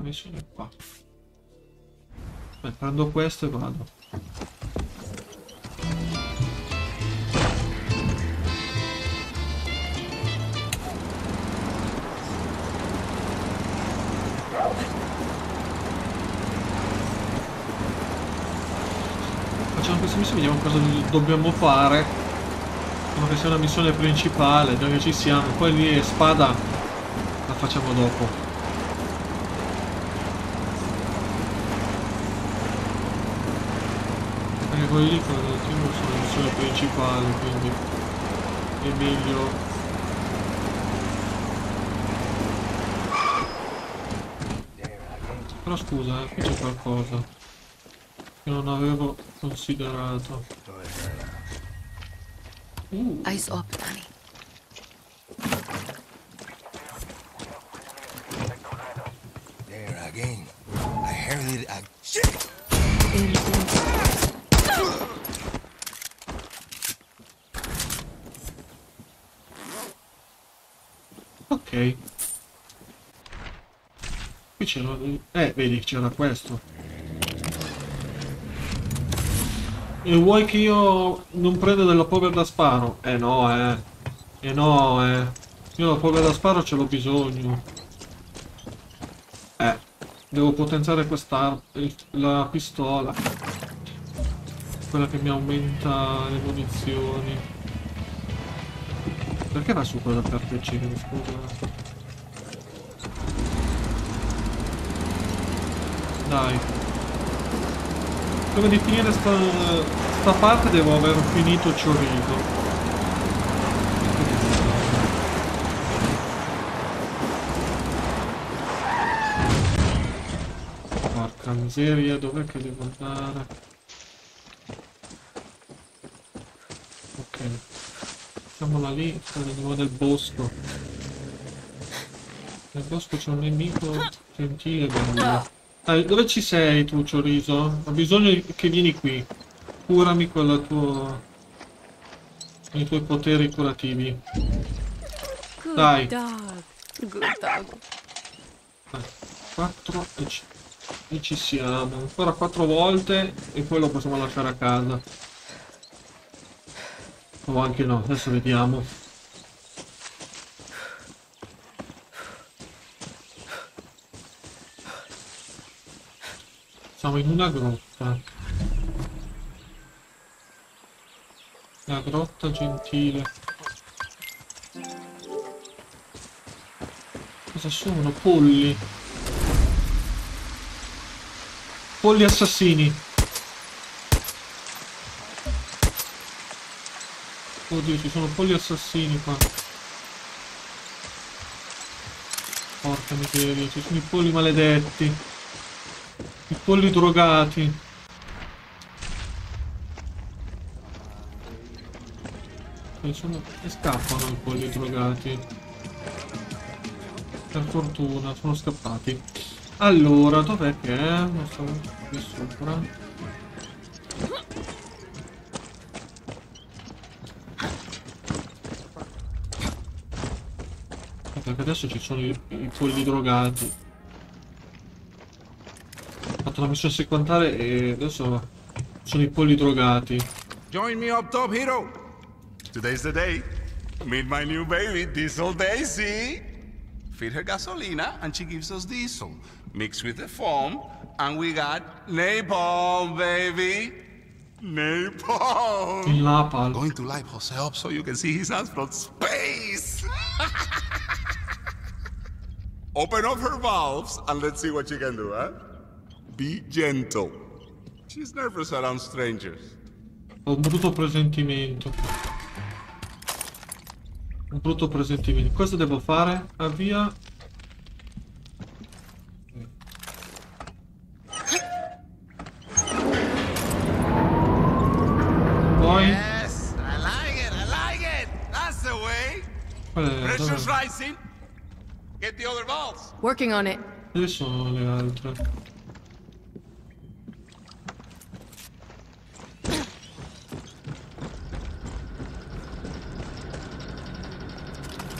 missione è qua. Beh, prendo questo e vado. Facciamo questa missione, vediamo cosa dobbiamo fare. Come che sia una missione principale, già che ci siamo. Poi lì spada la facciamo dopo. Quelli lì con il team sono le missioni principali, quindi è meglio. Però scusa, eh, qui c'è qualcosa che non avevo considerato. Uh, Eyes up, ok. Qui c'era... Eh, vedi, c'era questo. E vuoi che io non prenda della polvere da sparo? Eh no, eh. Eh no, eh. Io la polvere da sparo ce l'ho bisogno. Eh. Devo potenziare questa... la pistola. Quella che mi aumenta le munizioni. Perché va su quella carteccina, scusa? Dai. Prima di finire sta, sta parte devo aver finito il chorizo. Porca miseria, dov'è che devo andare? Ok. Mettiamola lì, andiamo nel bosco. Nel bosco c'è un nemico gentile bello. Ah, dove ci sei tu, Cioriso? Ho bisogno che vieni qui. Curami con la tua... con i tuoi poteri curativi. Dai. Dai, 4 e ci... e ci siamo. Ancora quattro volte e poi lo possiamo lasciare a casa. O anche no, adesso vediamo. Siamo in una grotta. La grotta gentile. Cosa sono? Polli. Polli assassini. Oddio, ci sono polli assassini qua. Porca miseria, ci sono i polli maledetti. I polli drogati. E, sono... e scappano i polli drogati. Per fortuna, sono scappati. Allora, dov'è che è? Non so, qui sopra. Perché adesso ci sono i, i polli drogati. Ho fatto la missione secondaria e adesso sono i polli drogati. Join me up top, hero. Today's the day. Meet my new baby, Diesel Daisy. Feed her gasolina and she gives us diesel. Mixed with the foam, and we got napalm, baby. Napalm. Napalm. Going to light Jose up so you can see his hands from space. Open up her valves and let's see what she can do, huh? Be gentle. She's nervous around strangers. Ho un brutto presentimento. Un brutto presentimento. Cosa devo fare? Avvia. Working on it. Dove sono le altre?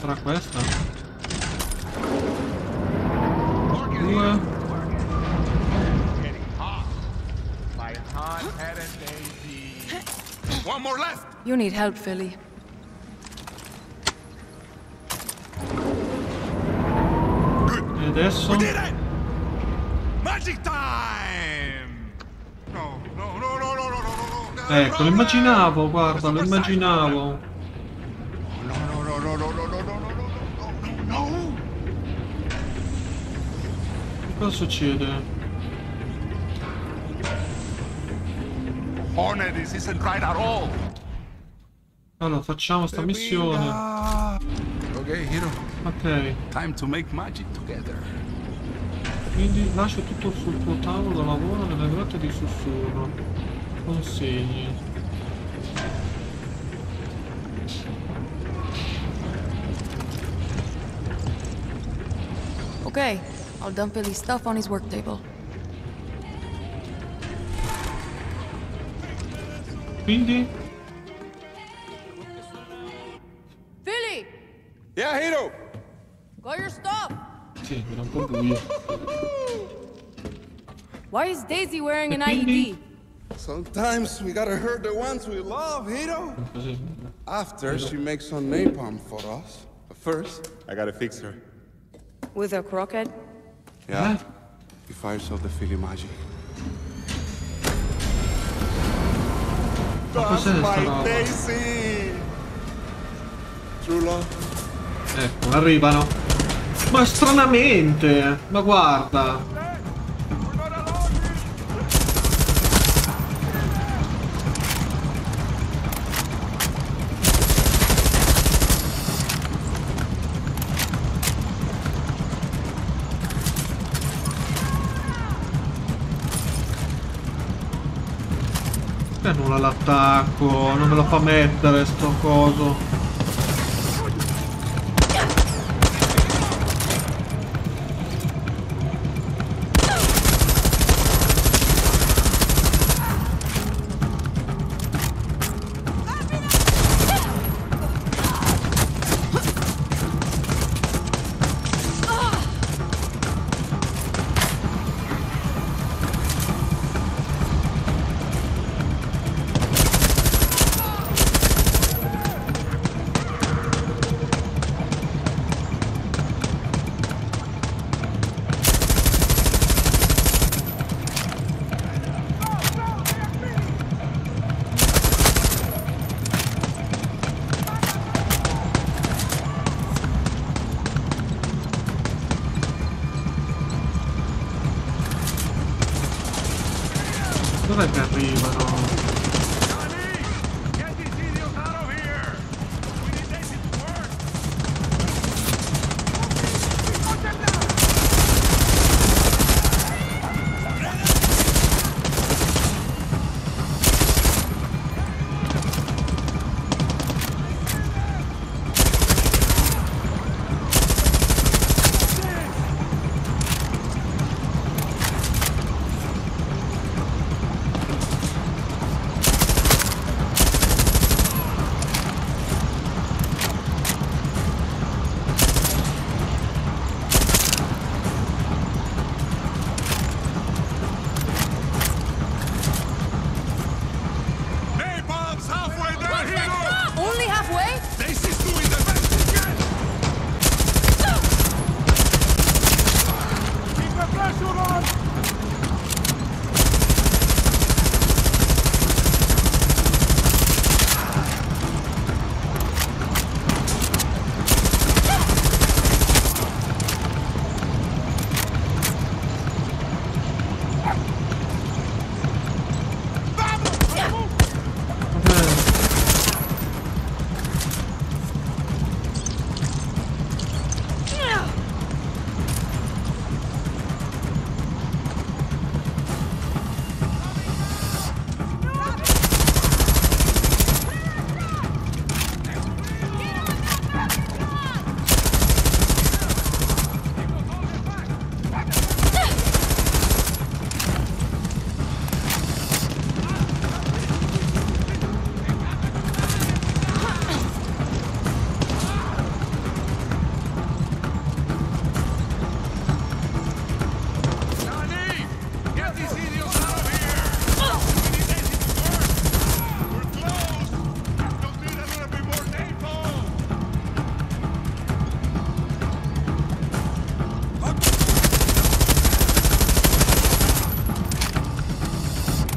Sarà questa? Due. One more left. You need help, Philly. adesso. è magico. No, no, no, no, no, no. Ecco, lo immaginavo, guarda, lo immaginavo. No, no, no, no, no, no, no, no, no, no, no, no, no. cosa succede? Allora, facciamo sta missione. Ok, Hiro. Ok, Time to make magic together. quindi lascia tutto sul tuo tavolo, lavora nelle grotte di sussurro. Consegni. Okay, I'll dump Philly's stuff on his work table. Quindi? Sì, era un po' buio. Why is Daisy wearing an? IED? Sometimes we gotta hurt the ones we love, Hiro. After she makes some napalm for us. But first, I gotta fix her. With a croquet? Yeah. Eh? He fires off the Philly magic. Ma cos'è sta roba? Daisy! True love. Ecco, arrivano. Ma stranamente! Ma guarda! Che nulla l'attacco, non me lo fa mettere sto coso.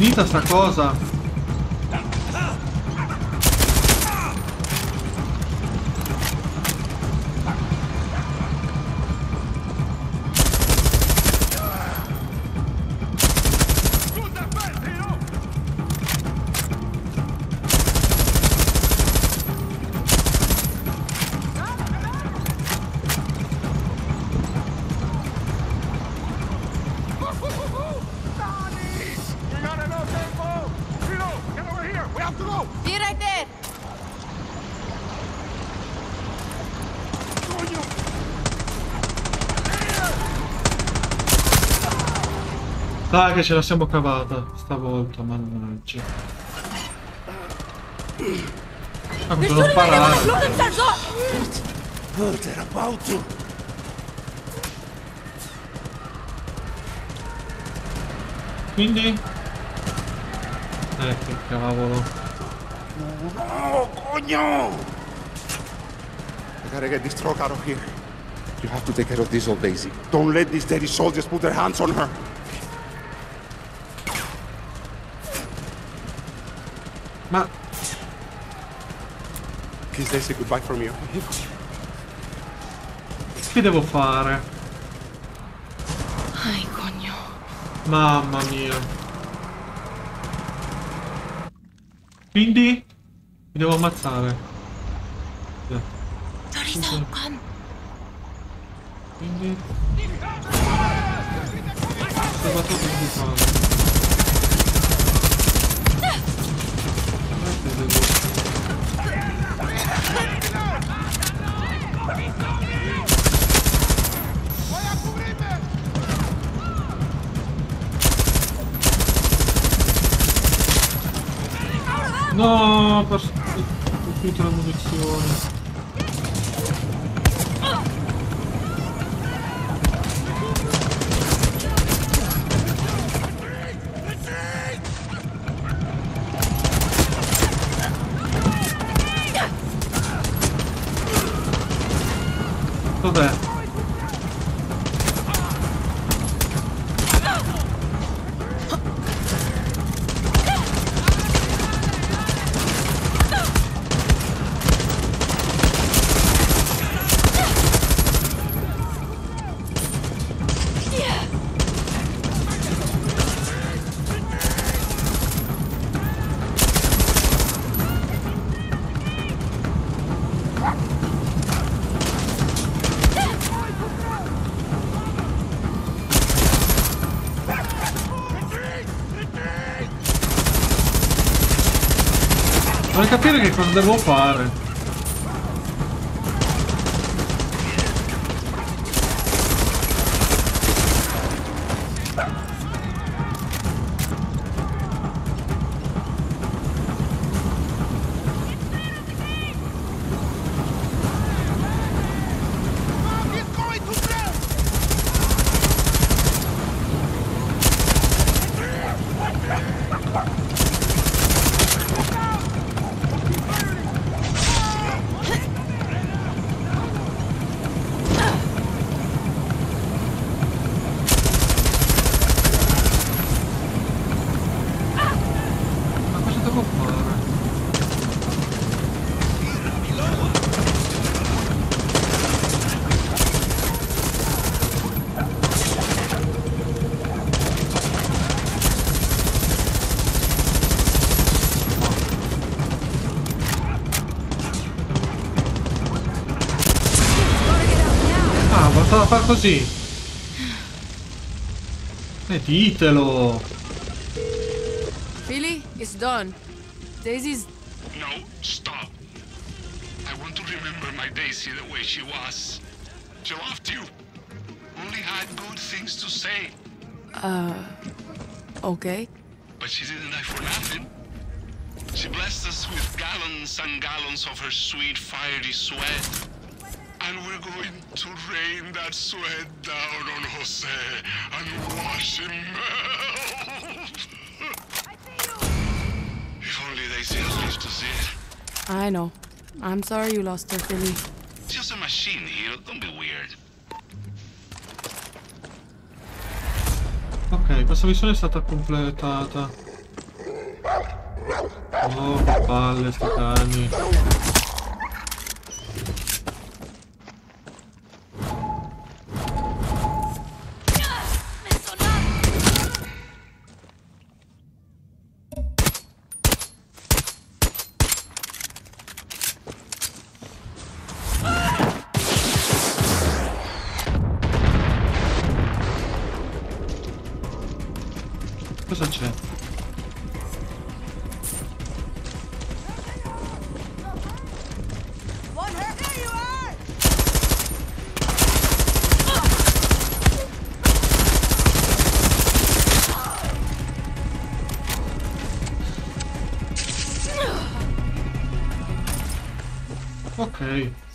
Finita sta cosa? Dai che ce la siamo cavata stavolta, mannaggia. Ah. Blow themselves up. Oh, they're about to. Quindi? Eh, che cavolo. Oh, coño! I gotta get this truck out of here. You have to take care of this old Daisy. Don't let these dirty soldiers put their hands on her. Ma Kiss Daisy goodbye from you. che devo fare? Ay, coño. Mamma mia. Quindi? Mi devo ammazzare. Come. Quindi... Salvato principale. Eh, No, per... ho finito la munizione. Capire che cosa devo fare. Far così. E ditelo. Billy, it's done. Daisy's. No, stop. I want to remember my Daisy the way she was. She loved you. Only had good things to say. Uh, okay. But she didn't die for nothing. She blessed us with gallons and gallons of her sweet, fiery sweat. And we're going to rain that sweat down on Jose and wash him melt. if only Daisy had lived to see it. I know. I'm sorry you lost her, Philly. It's just a machine here. Don't be weird. Ok, questa missione è stata completata. Oh, che palle, sti cani. Ok.